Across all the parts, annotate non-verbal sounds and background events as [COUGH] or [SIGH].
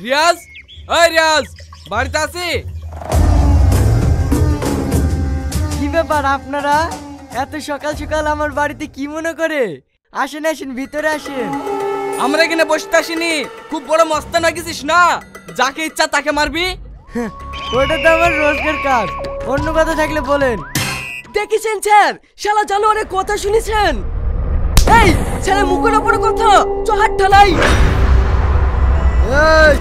রিয়াজ? ওই রিয়াজ বাড়িতে আছি? কি ব্যাপার আপনারা? এত সকাল সকাল আমার বাড়িতে কি মনে করে? আসেন আসেন ভিতরে আসেন। আমরা এখানে বসতে আসিনি। খুব বড় মস্তান হয়ে গেছিস না? যাকে ইচ্ছা তাকে মারবি। ওটা তো আমার রোজগার কাজ। অন্য কথা থাকলে বলেন। দেখেছেন স্যার শালা জানোয়ারের কথা শুনেছেন? এই ছেলে মুখের ওপরে কথা চহার ঢালাই। এই,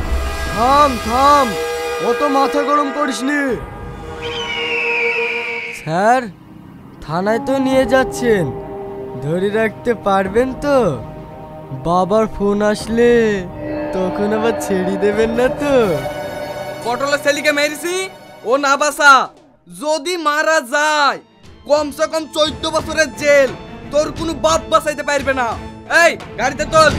থাম থাম। অত মাথা গরম করিসনি। স্যার, থানায় তো নিয়ে যাচ্ছেন। ধরে রাখতে পারবেন তো? বাবার ফোন আসলে তখন আবার ছেড়ে দেবেন না তো? পটলের ছেলেকে মেরেছি? ও না বাসা। যদি মারা যায়, কমসে কম চোদ্দ বছরের জেল। তোর কোনো বাপ বাঁচাইতে পারবে না। এই, গাড়িতে তোল।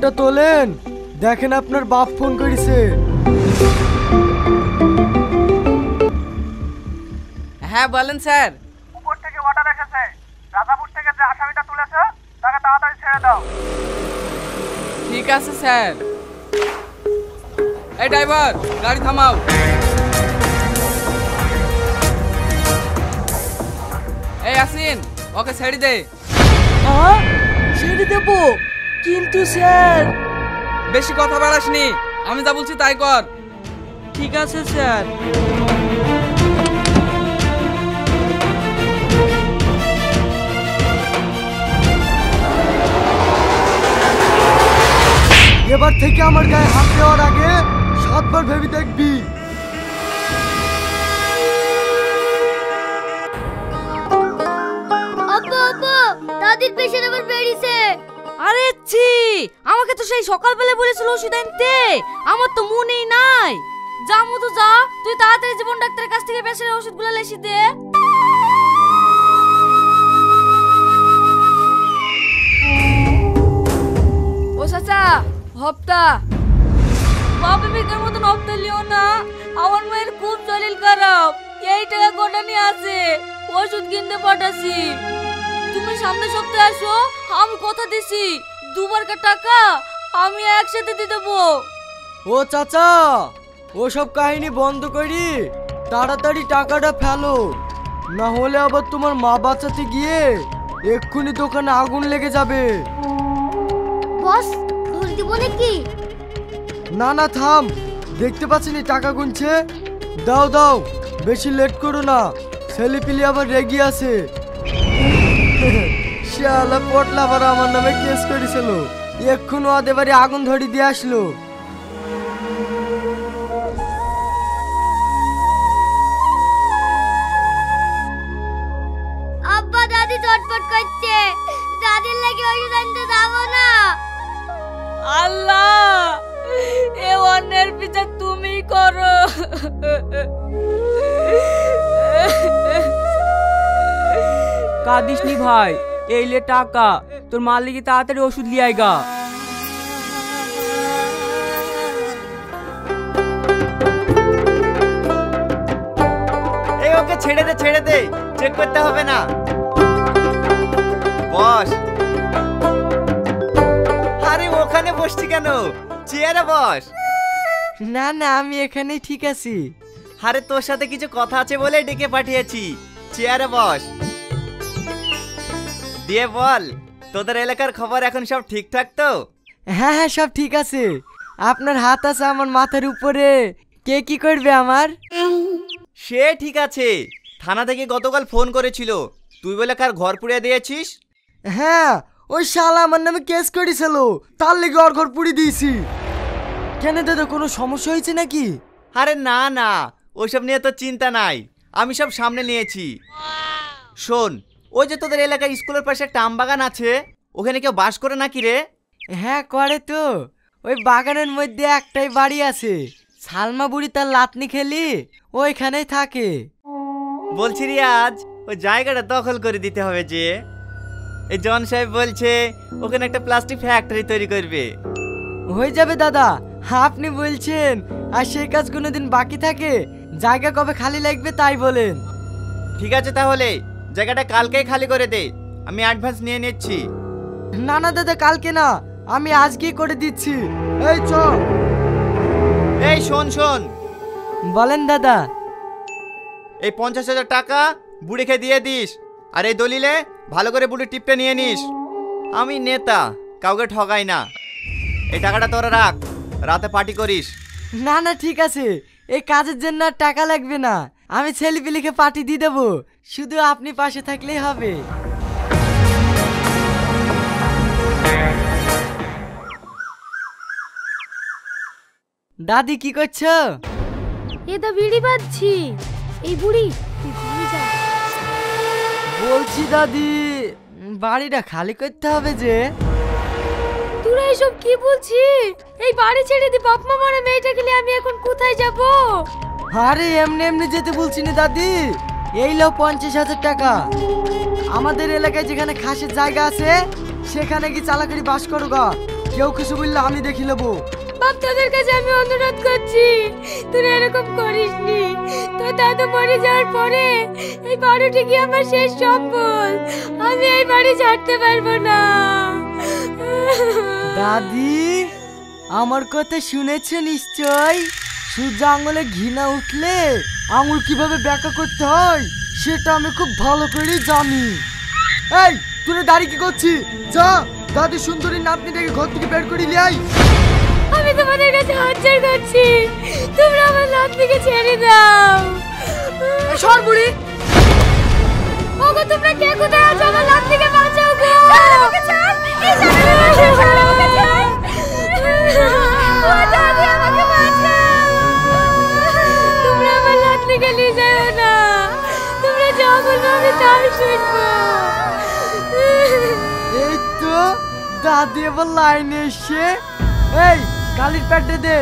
ফোনটা তোলেন। দেখেন আপনার বাপ ফোন করেছে। হ্যাঁ বলেন স্যার। উপর থেকে অর্ডার এসেছে। রাজাপুর থেকে যে আসামিটা তুলেছে তাকে তাড়াতাড়ি ছেড়ে দাও। ঠিক আছে স্যার। এই ড্রাইভার গাড়ি থামাও। এই আসিন ওকে ছেড়ে দে। ছেড়ে দেবো? কিন্তু স্যার। বেশি কথা বাড়াসনি আমি যা বলছি তাই কর। ঠিক আছে স্যার। এবার থেকে আমার গায়ে হাত দেওয়ার আগে সাতবার ভেবে দেখবি। আব্বা আব্বা দাদির পেশেন্ট আবার বেরিয়েছে। আরে ছি, আমাকে তো সেই সকালবেলা বলেছিল ওষুধ আনতে। আমার তো মনেই নাই। যা মতো যা, তুই তাড়াতাড়ি জীবন ডাক্তারের কাছ থেকে পেশেন্টের ওষুধগুলো লেসি দে। ও চাচা, হপ্তা। বাপে বেকার মতন হপ্তা লিও না, আমার মায়ের খুব শরীর খারাপ। এই টাকা কটা নিয়ে আছে? ওষুধ কিনতে পাঠাছি। তুমি সামনে সপ্তাহে আসো আমি কথা দিছি। দুবার কা টাকা আমি একসাথে দিয়ে দেবো। ও চাচা ওসব কাহিনী বন্ধ করি তাড়াতাড়ি টাকাটা ফেলো। না হলে আবার তোমার মা বাঁচাতে গিয়ে এক্ষুনি দোকানে আগুন লেগে যাবে। বস ধরে দিব নাকি? না না থাম। দেখতে পাচ্ছিনি টাকা গুনছে? দাও দাও বেশি লেট করো না। ছেলে পিলি আবার রেগে আছে। [LAUGHS] শালা পটলা আমার নামে কেস করেছিল। এক্ষুনি ওদের বাড়ি আগুন ধরি দিয়ে আসলো। কাঁদিস নি ভাই। এই লে টাকা। তোর মালিকে তাড়াতাড়ি ওষুধ লিয়ে আইগা এই ওকে ছেড়ে দে ছেড়ে দে। চেক করতে হবে না। বস। আরে ওখানে বসছি কেন? চেয়ারে বস। না না আমি এখানেই ঠিক আছি। আরে তোর সাথে কিছু কথা আছে বলে ডেকে পাঠিয়েছি। চেয়ারে বস। দিয়ে বল তোদের এলাকার খবর এখন সব ঠিকঠাক তো? হ্যাঁ হ্যাঁ সব ঠিক আছে। আপনার হাত আছে আমার মাথার উপরে। কে কি করবে আমার? সে ঠিক আছে। থানা থেকে গতকাল ফোন করেছিল। তুই বলে কার ঘর পুড়িয়ে দিয়েছিস? হ্যাঁ ওই শালা আমার নামে কেস করেছিল। তার লেগে ওর ঘর পুড়ি দিয়েছি। কেন দাদা কোনো সমস্যা হয়েছে নাকি? আরে না না ওইসব নিয়ে তো চিন্তা নাই। আমি সব সামনে নিয়েছি। শোন ওই যে তোদের এলাকায় স্কুলের পাশে একটা আম বাগান আছে ওখানে কেউ বাস করে নাকি রে? হ্যাঁ করে তো। ওই বাগানের মধ্যে একটাই বাড়ি আছে সালমা বুড়ি তার লাতনি খেলি ওইখানেই থাকে। বলছি রিয়াজ ওই জায়গাটা দখল করে দিতে হবে যে। এই জন সাহেব বলছে ওখানে একটা প্লাস্টিক ফ্যাক্টরি তৈরি করবে। হয়ে যাবে দাদা আপনি বলছেন আর সেই কাজ কোনোদিন বাকি থাকে জায়গা কবে খালি লাগবে তাই বলেন। ঠিক আছে তাহলে। জায়গাটা কালকেই খালি করে দে। আমি অ্যাডভান্স নিয়ে নিচ্ছি। না না দাদা কালকে না। আমি আজকেই করে দিচ্ছি। এই চ এই শোন শোন। বলেন দাদা। এই পঞ্চাশ হাজার টাকা বুড়িকে দিয়ে দিস। আর এই দলিলে ভালো করে বুড়ি টিপটা নিয়ে নিস। আমি নেতা কাউকে ঠগাই না। এই টাকাটা তোরা রাখ। রাতে পার্টি করিস। না না ঠিক আছে। এই কাজের জন্য আর টাকা লাগবে না। আমি ছেলেপিলিকে পার্টি দিয়ে দেবো। শুধু আপনি পাশে থাকলেই হবে। দাদি কি করছ? এ তো বিড়ি পাচ্ছি এই বুড়ি তুই ঘরে যা। বলছি দাদি বাড়িটা খালি করতে হবে যে। তোরা এসব কি বলছিস? এই বাড়ি ছেড়ে দি বাপ মা মারা মেয়েটাকে নিয়ে আমি এখন কোথায় যাব? আরে এমনি এমনি যেতে বলছি না দাদি। এই লো পঞ্চাশ হাজার টাকা। আমাদের এলাকায় যেখানে খাসের জায়গা আছে সেখানে কি চালাকারি বাস করো গা। কেউ কিছু বললে আমি দেখি নেব। বাপ তোদের কাছে আমি অনুরোধ করছি। তুই এরকম করিস নি। তোর দাদু মরে যাওয়ার পরে এই বাড়িটি কি আমার শেষ সম্বল? আমি এই বাড়ি ছাড়তে পারব না। দাদি আমার কথা শুনেছ নিশ্চয়? সূর্য আঙুলে ঘৃণা উঠলে আঙুল কীভাবে ব্যাখ্যা করতে হয় সেটা আমি খুব ভালো করেই জানি। এই তুই দাঁড়িয়ে কি করছি যা দাদি সুন্দরী নাতনি নাতনিটাকে ঘর থেকে বের করে লিয়াই আমি তোমাদের কাছে হাজার করছি। তোমরা আমার নাতনিকে ছেড়ে দাও। সর বুড়ি। ওগো তোমরা কে কোথায় আছো? আমার নাতনিকে বাঁচাও গো। আমাকে ছাড়। এই ছাড় আমাকে ছাড় ও দাদি নিয়ে যাও না। তোমরা যা বলব আমি তাই শুনব। এই তো, দাদি এবার লাইনে এসে, এই, কালির প্যাটে দে।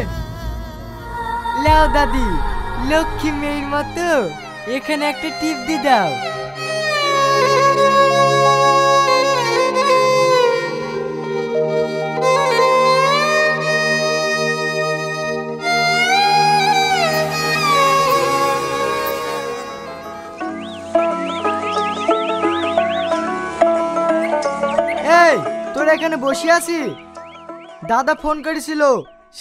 লাও দাদি, লক্ষ্মী মেয়ের মতো, এখানে একটা টিপ দি দাও। এখানে বসে আছি। দাদা ফোন করেছিল,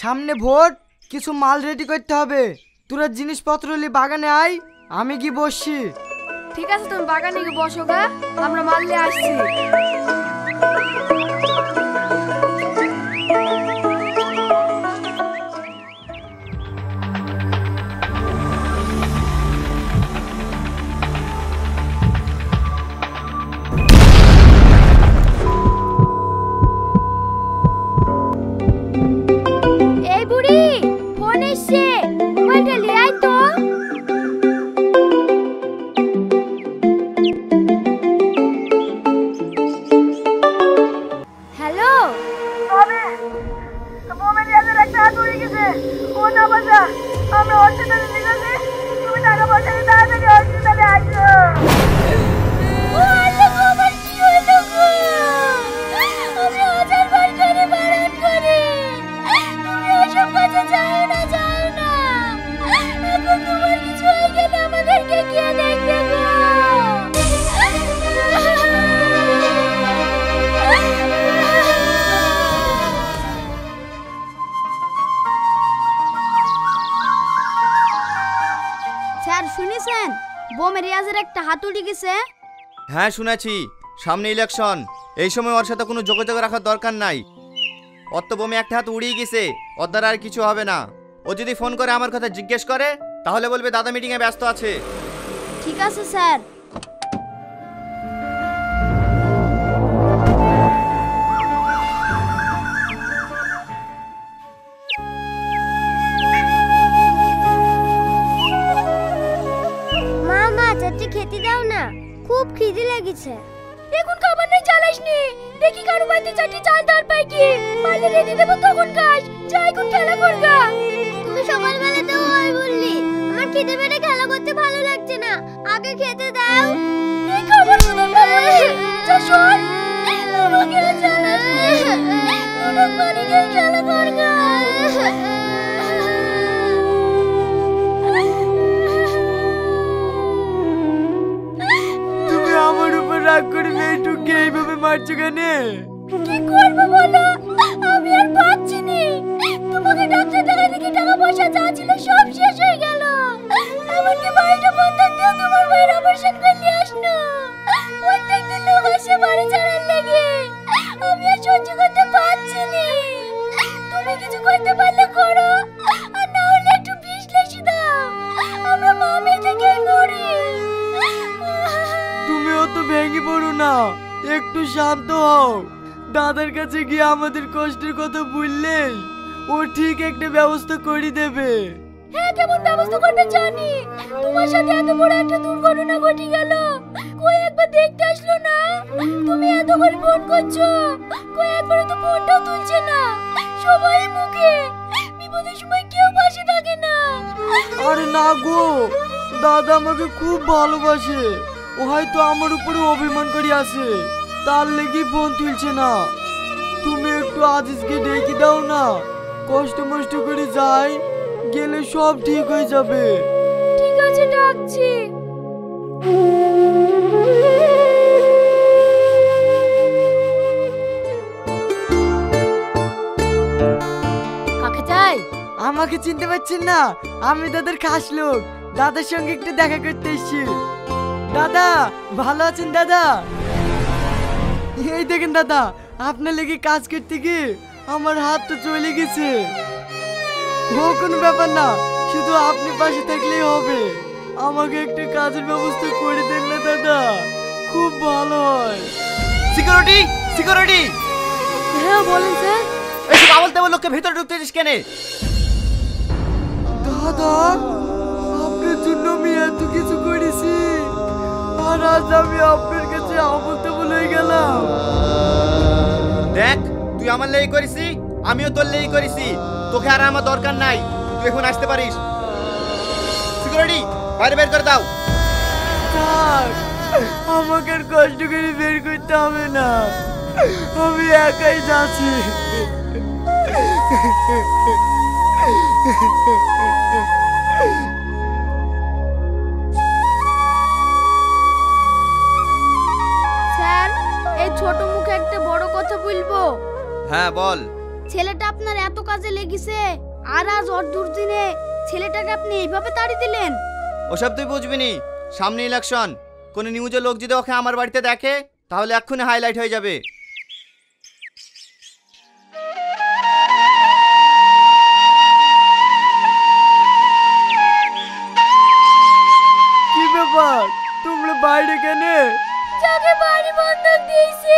সামনে ভোট, কিছু মাল রেডি করতে হবে। তোরা জিনিসপত্র নিয়ে বাগানে আয়, আমি কি বসছি। ঠিক আছে, তুমি বাগানে গিয়ে বসো গা, আমরা মাল নিয়ে আসছি। হ্যাঁ শুনেছি। সামনে ইলেকশন এই সময় ওর সাথে কোনো যোগাযোগ রাখার দরকার নাই। অত বমি একটা হাত উড়িয়ে গেছে, ওর দ্বারা আর কিছু হবে না। ও যদি ফোন করে আমার কথা জিজ্ঞেস করে, তাহলে বলবে দাদা মিটিংয়ে ব্যস্ত আছে। ঠিক আছে, স্যার। কি পালে রেডি দেব তখন খাস যাই কোন খেলা করগা। তুই সকালবেলা তো ওই বললি আমার খিদে পেটে খেলা করতে ভালো লাগছে না। আগে খেতে দাও। এই খবর শুনে। পারে যা সর আমাকে তুমি আমার উপর রাগ করে মেয়েটুকে এইভাবে মারছো কেন? ছিল সব শেষ হয়ে গেল। এমনকি বাড়িটা বন্ধক দিয়ে তোমার ভাইয়ের অপারেশন করলে আসলো। প্রত্যেকদিন লোক আসে বাড়ি ছাড়ার লেগে। আমি আর সহ্য করতে পারছি নি। তুমি কিছু করতে পারলে করো। আর না হলে একটু বিষ লেসি দাও। আমরা মা মেয়ে থেকে মরি। তুমি অত ভেঙে পড়ো না। একটু শান্ত হও। দাদার কাছে গিয়ে আমাদের কষ্টের কথা বললেই ও ঠিক একটা ব্যবস্থা করে দেবে। হ্যাঁ কেমন ব্যবস্থা করতে জানি। তোমার সাথে এত বড় একটা দুর্ঘটনা ঘটে গেল। কই একবার দেখতে আসলো না? তুমি এত করে ফোন করছ। কই একবার তো ফোনটাও তুলছে না। সবাই মুখে। বিপদের সময় কেউ পাশে থাকে না। আরে না গো দাদা আমাকে খুব ভালোবাসে। ও হয়তো আমার উপরে অভিমান করে আছে। তার লেগে ফোন তুলছে না। তুমি একটু আজিজকে ডেকে দাও না। কষ্ট মষ্ট করে যাই গেলে সব ঠিক হয়ে যাবে। ঠিক আছে ডাকছি। কাকে চাই? আমাকে চিনতে পারছেন না আমি দাদার খাস লোক। দাদার সঙ্গে একটু দেখা করতে এসেছি। দাদা ভালো আছেন দাদা? এই দেখেন দাদা আপনার লেগে কাজ করতে গিয়ে আমার হাত তো চলে গেছে। ও কোনো ব্যাপার না শুধু আপনি পাশে থাকলেই হবে। আমাকে একটা কাজের ব্যবস্থা করে দেন না দাদা। খুব ভালো হয়। সিকিউরিটি সিকিউরিটি হ্যাঁ বলেন স্যার। এসব আবল তেমন লোককে ভিতরে ঢুকতে দিস কেনে? দাদা আপনার জন্য আমি এত কিছু করেছি। আর আজ আমি আপনার কাছে আমল তেমন হয়ে গেলাম। দেখ তুই আমার লেই করিসি, আমিও তোর লেই করিসি। তোকে আর আমার দরকার নাই, তুই এখন আসতে পারিস। সিকিউরিটি, বাইরে বের করে দাও। আমাকে আর কষ্ট করে বের করতে হবে না। আমি একাই যাচ্ছি। হ্যাঁ বল। ছেলেটা আপনার এত কাজে লেগেছে আর আজ ওর দুর্দিনে ছেলেটাকে আপনি এইভাবে তাড়ি দিলেন? ওসব তুই বুঝবি নি। সামনে ইলেকশন কোনো নিউজের লোক যদি ওকে আমার বাড়িতে দেখে তাহলে এক্ষুনি হাইলাইট হয়ে যাবে। কি ব্যাপার? তোমরা বাইরে কেন? যাকে বাড়ি বন্ধক দিয়েছি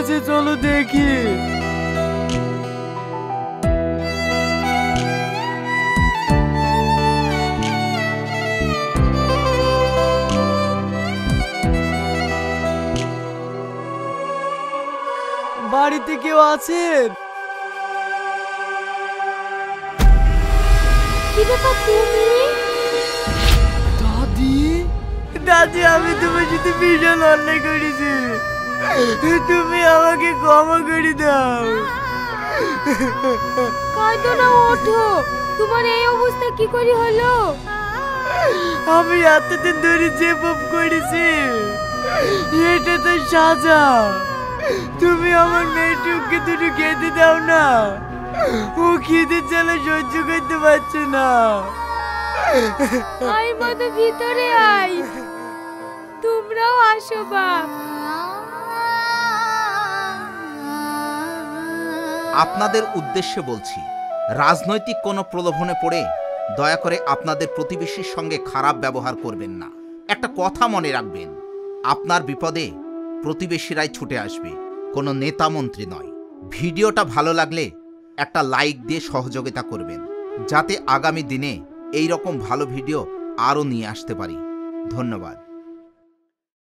আছে চলো দেখি। বাড়িতে কেউ আছে কি ব্যাপার তুমি? দাদি? দাদি আমি তোমার সাথে ভীষণ অন্যায় করেছি। তুমি আমাকে ক্ষমা করে দাও। কাঁদো না ওঠো? তোমার এই অবস্থা কি করে হলো? আমি এতদিন ধরে যে পাপ করেছি। এটা তো সাজা। তুমি আমার মেয়েটুকে দুটো খেতে দাও না। ও খিদে চালা সহ্য করতে পারছে না। আই মতো ভিতরে আই তোমরাও আসো বাপ। আপনাদের উদ্দেশ্যে বলছি, রাজনৈতিক কোনো প্রলোভনে পড়ে দয়া করে আপনাদের প্রতিবেশীর সঙ্গে খারাপ ব্যবহার করবেন না। একটা কথা মনে রাখবেন, আপনার বিপদে প্রতিবেশীরাই ছুটে আসবে, কোনো নেতা মন্ত্রী নয়। ভিডিওটা ভালো লাগলে একটা লাইক দিয়ে সহযোগিতা করবেন, যাতে আগামী দিনে এই রকম ভালো ভিডিও আরও নিয়ে আসতে পারি। ধন্যবাদ।